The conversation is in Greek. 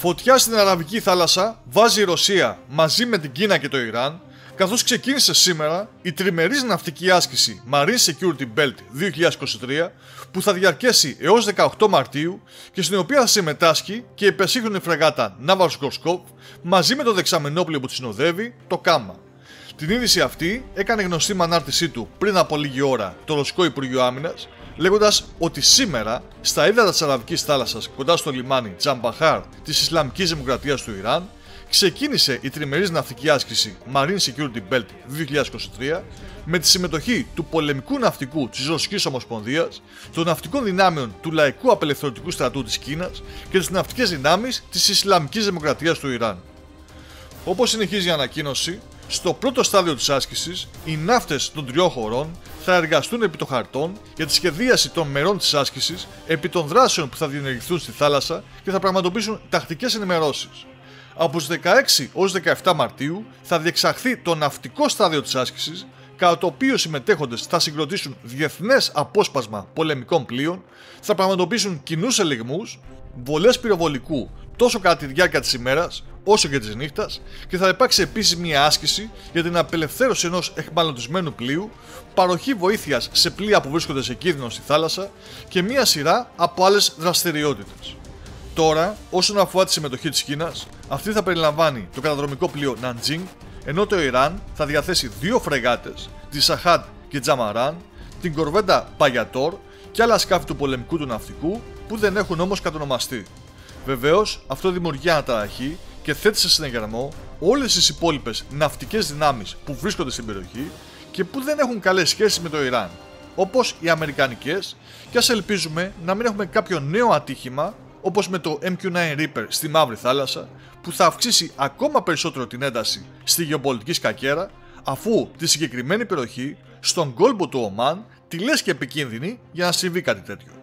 Φωτιά στην Αραβική θάλασσα βάζει η Ρωσία μαζί με την Κίνα και το Ιράν, καθώς ξεκίνησε σήμερα η τριμερής ναυτική άσκηση Marine Security Belt 2023 που θα διαρκέσει έως 18 Μαρτίου και στην οποία θα συμμετάσχει και η υπεσύγχρονη φρεγάτα Naval Skov μαζί με το δεξαμενόπλαιο που τη συνοδεύει, το ΚΑΜΑ. Την είδηση αυτή έκανε γνωστή με ανάρτησή του πριν από λίγη ώρα το Ρωσικό Υπουργείο Άμυνας, λέγοντας ότι σήμερα στα ύδατα της Αραβικής θάλασσας κοντά στο λιμάνι Τζαμπαχάρ της Ισλαμικής Δημοκρατίας του Ιράν ξεκίνησε η τριμερής ναυτική άσκηση Marine Security Belt 2023 με τη συμμετοχή του πολεμικού ναυτικού της Ρωσικής Ομοσπονδίας, των ναυτικών δυνάμεων του Λαϊκού Απελευθερωτικού Στρατού της Κίνας και τις ναυτικές δυνάμεις της Ισλαμικής Δημοκρατίας του Ιράν. Όπως συνεχίζει η ανακοίνωση, στο πρώτο στάδιο της άσκησης, οι ναύτες των τριών χωρών θα εργαστούν επί των χαρτών για τη σχεδίαση των μερών της άσκησης, επί των δράσεων που θα διενεργηθούν στη θάλασσα και θα πραγματοποιήσουν τακτικές ενημερώσεις. Από τις 16 ως 17 Μαρτίου θα διεξαχθεί το ναυτικό στάδιο της άσκησης, κατά το οποίο οι συμμετέχοντες θα συγκροτήσουν διεθνές απόσπασμα πολεμικών πλοίων, θα πραγματοποιήσουν κοινούς ελιγμούς, βολές πυροβολικού τόσο κατά τη διάρκεια της ημέρας όσο και της νύχτας και θα υπάρξει επίσης μια άσκηση για την απελευθέρωση ενός εχμαλωτισμένου πλοίου, παροχή βοήθειας σε πλοία που βρίσκονται σε κίνδυνο στη θάλασσα και μια σειρά από άλλες δραστηριότητες. Τώρα, όσον αφορά τη συμμετοχή της Κίνας, αυτή θα περιλαμβάνει το καταδρομικό πλοίο Nanjing, ενώ το Ιράν θα διαθέσει δύο φρεγάτες, τη Σαχάντ και Τζαμαράν, την κορβέντα Παγιατόρ και άλλα σκάφη του πολεμικού του ναυτικού που δεν έχουν όμως κατονομαστεί. Βεβαίως, αυτό δημιουργεί αναταραχή και θέτει σε συνεγερμό όλες τις υπόλοιπες ναυτικές δυνάμεις που βρίσκονται στην περιοχή και που δεν έχουν καλές σχέσεις με το Ιράν, όπως οι Αμερικανικές, και ας ελπίζουμε να μην έχουμε κάποιο νέο ατύχημα όπως με το MQ-9 Reaper στη Μαύρη Θάλασσα, που θα αυξήσει ακόμα περισσότερο την ένταση στη γεωπολιτική σκακέρα, αφού τη συγκεκριμένη περιοχή, στον κόλπο του Ομάν, τη λες και επικίνδυνη για να συμβεί κάτι τέτοιο.